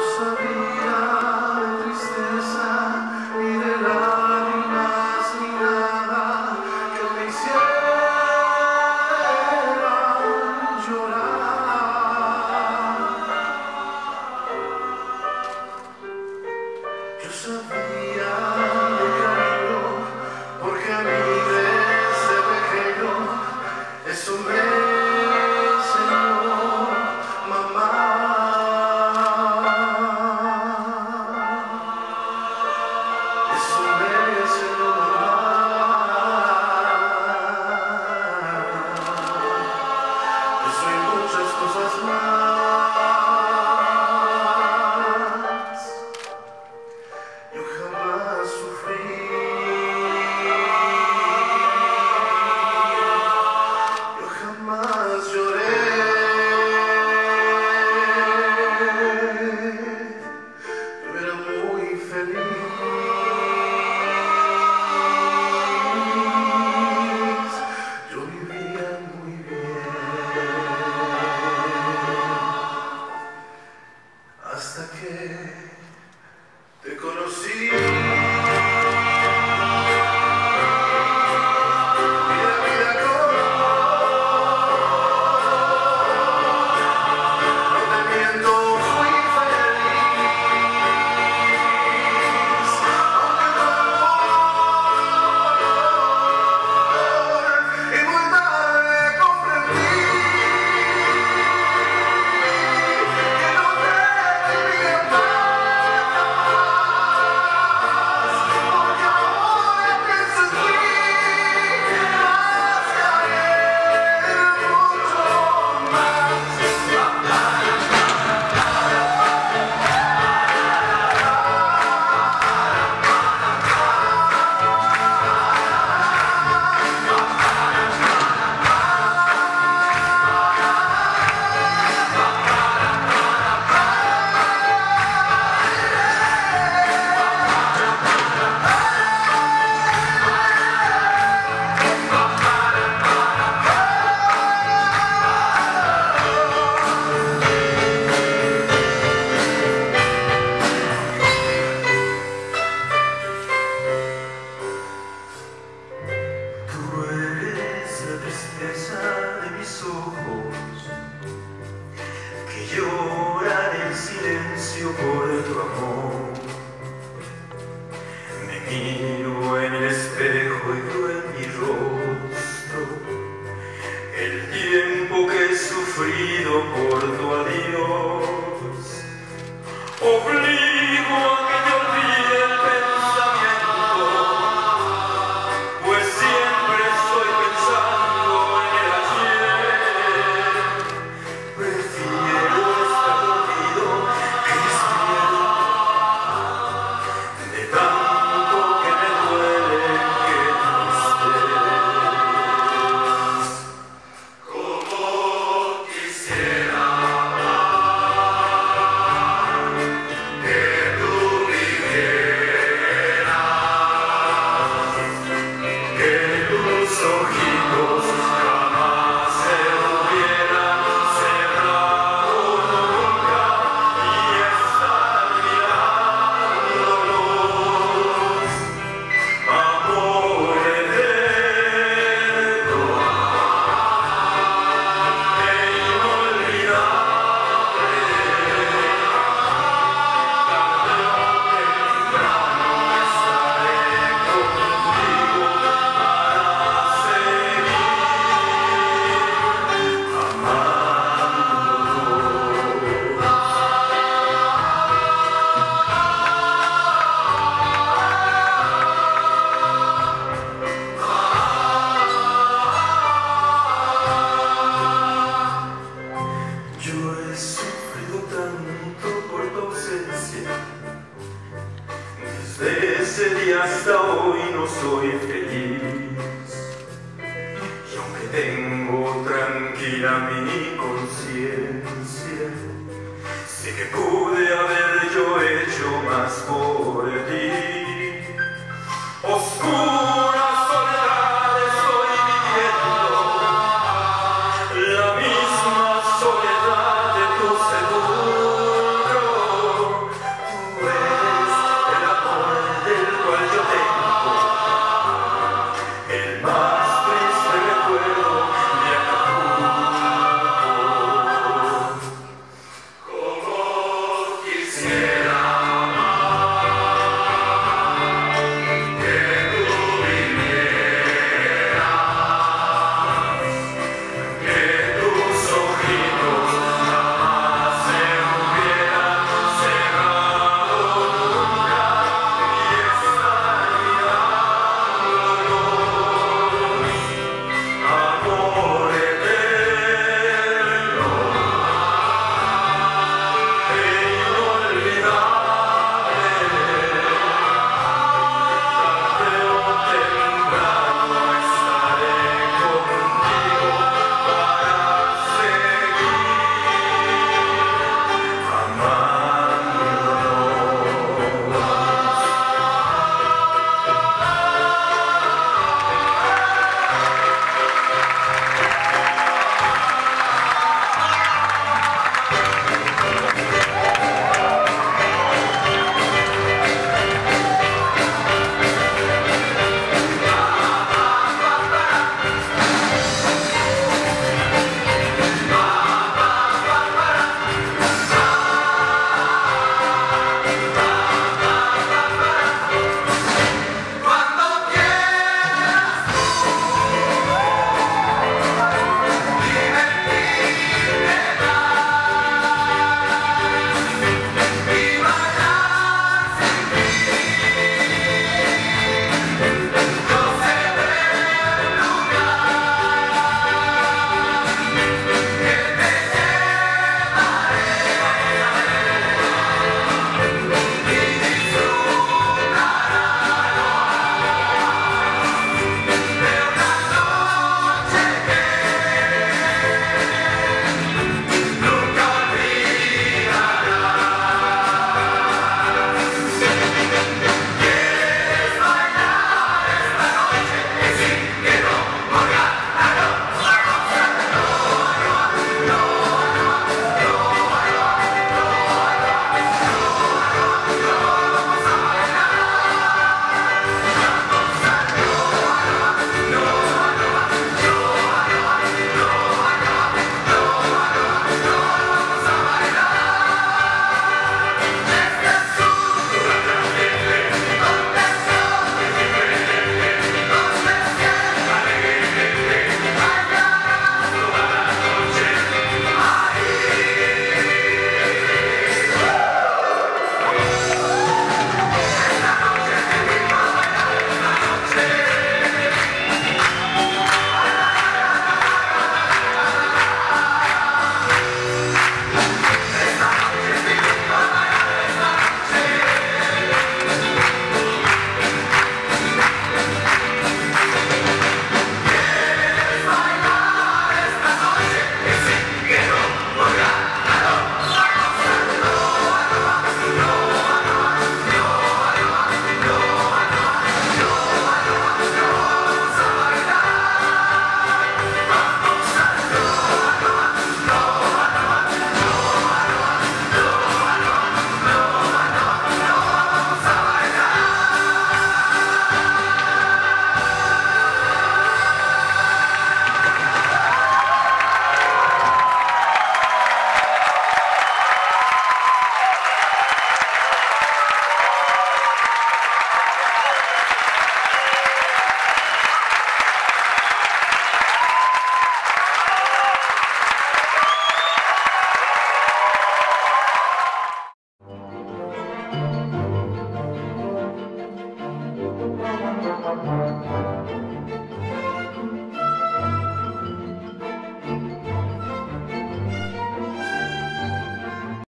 so ojos que lloran en silencio por tu amor. Me miro en el espejo y tú en mi rostro. El tiempo que he sufrido por tu amor. hasta hoy no soy feliz. Yo me tengo tranquila mi conciencia. Sé que pude haber yo hecho más por ti. Oscuro